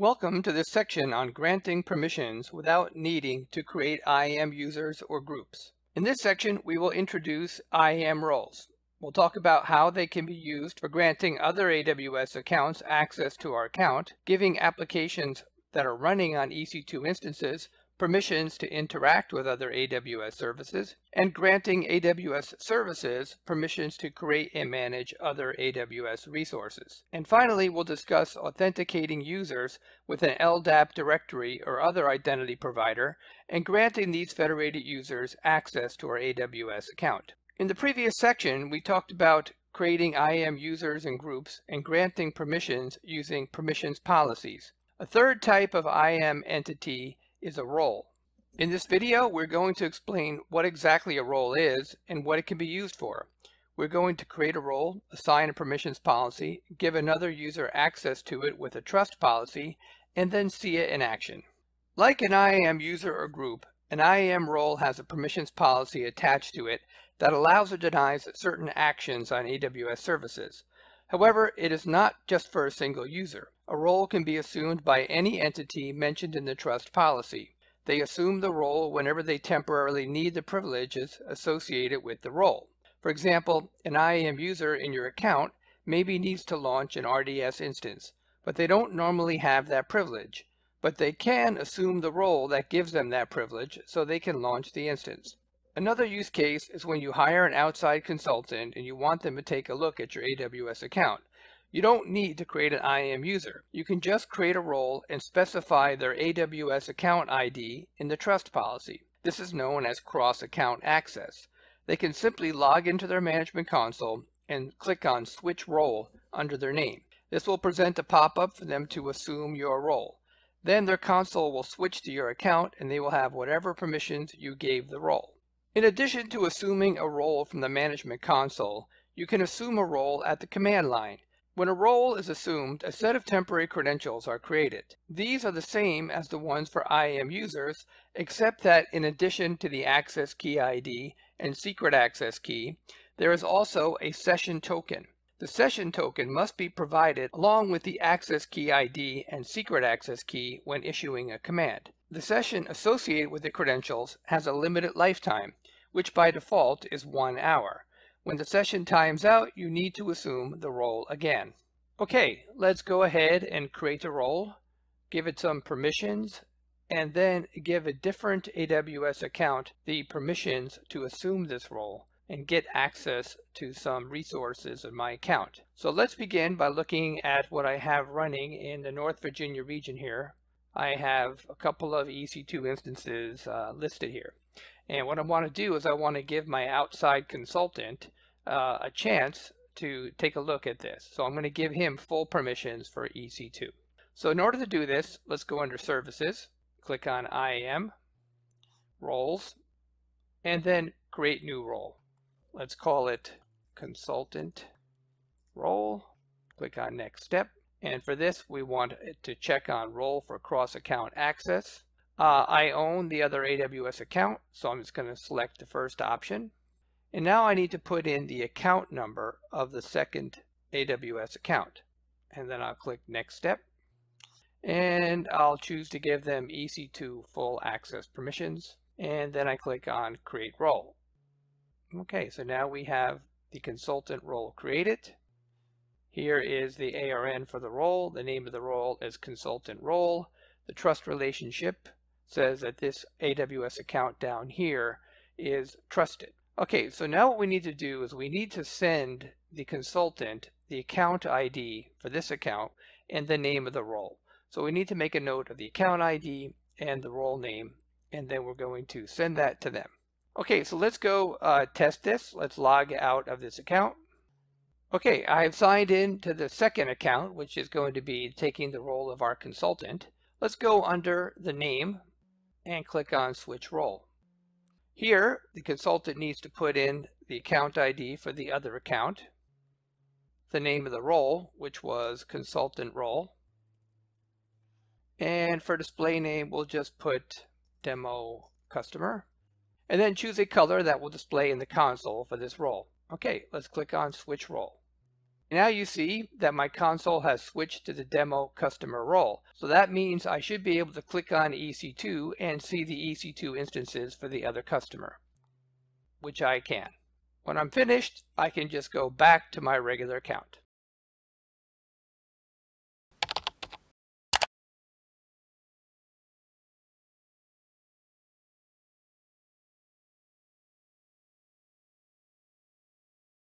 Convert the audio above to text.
Welcome to this section on granting permissions without needing to create IAM users or groups. In this section, we will introduce IAM roles. We'll talk about how they can be used for granting other AWS accounts access to our account, giving applications that are running on EC2 instances permissions to interact with other AWS services, and granting AWS services permissions to create and manage other AWS resources. And finally, we'll discuss authenticating users with an LDAP directory or other identity provider, and granting these federated users access to our AWS account. In the previous section, we talked about creating IAM users and groups and granting permissions using permissions policies. A third type of IAM entity is a role. In this video, we're going to explain what exactly a role is and what it can be used for. We're going to create a role, assign a permissions policy, give another user access to it with a trust policy, and then see it in action. Like an IAM user or group, an IAM role has a permissions policy attached to it that allows or denies certain actions on AWS services. However, it is not just for a single user. A role can be assumed by any entity mentioned in the trust policy. They assume the role whenever they temporarily need the privileges associated with the role. For example, an IAM user in your account maybe needs to launch an RDS instance, but they don't normally have that privilege. But they can assume the role that gives them that privilege so they can launch the instance. Another use case is when you hire an outside consultant and you want them to take a look at your AWS account. You don't need to create an IAM user. You can just create a role and specify their AWS account ID in the trust policy. This is known as cross-account access. They can simply log into their management console and click on Switch Role under their name. This will present a pop-up for them to assume your role. Then their console will switch to your account and they will have whatever permissions you gave the role. In addition to assuming a role from the management console, you can assume a role at the command line. When a role is assumed, a set of temporary credentials are created. These are the same as the ones for IAM users, except that in addition to the access key ID and secret access key, there is also a session token. The session token must be provided along with the access key ID and secret access key when issuing a command. The session associated with the credentials has a limited lifetime, which by default is one hour. When the session times out, you need to assume the role again. Okay, let's go ahead and create a role, give it some permissions, and then give a different AWS account the permissions to assume this role and get access to some resources in my account. So let's begin by looking at what I have running in the North Virginia region here. I have a couple of EC2 instances uh, listed here. And what I want to do is I want to give my outside consultant uh, a chance to take a look at this. So I'm going to give him full permissions for EC2. So in order to do this, let's go under Services, click on IAM, Roles, and then Create New Role. Let's call it Consultant Role. Click on Next Step. And for this, we want it to check on Role for Cross-Account Access. Uh, I own the other AWS account, so I'm just going to select the first option. And now I need to put in the account number of the second AWS account. And then I'll click Next Step. And I'll choose to give them EC2 full access permissions. And then I click on Create Role. Okay, so now we have the consultant role created. Here is the ARN for the role. The name of the role is consultant role. The trust relationship says that this AWS account down here is trusted. Okay, so now what we need to do is we need to send the consultant the account ID for this account and the name of the role. So we need to make a note of the account ID and the role name, and then we're going to send that to them. Okay, so let's go uh, test this. Let's log out of this account. Okay, I've signed in to the second account, which is going to be taking the role of our consultant. Let's go under the name and click on Switch Role. Here, the consultant needs to put in the account ID for the other account, the name of the role, which was consultant role, and for display name, we'll just put demo customer, and then choose a color that will display in the console for this role. Okay, let's click on switch role. Now you see that my console has switched to the demo customer role. So that means I should be able to click on EC2 and see the EC2 instances for the other customer, which I can. When I'm finished, I can just go back to my regular account.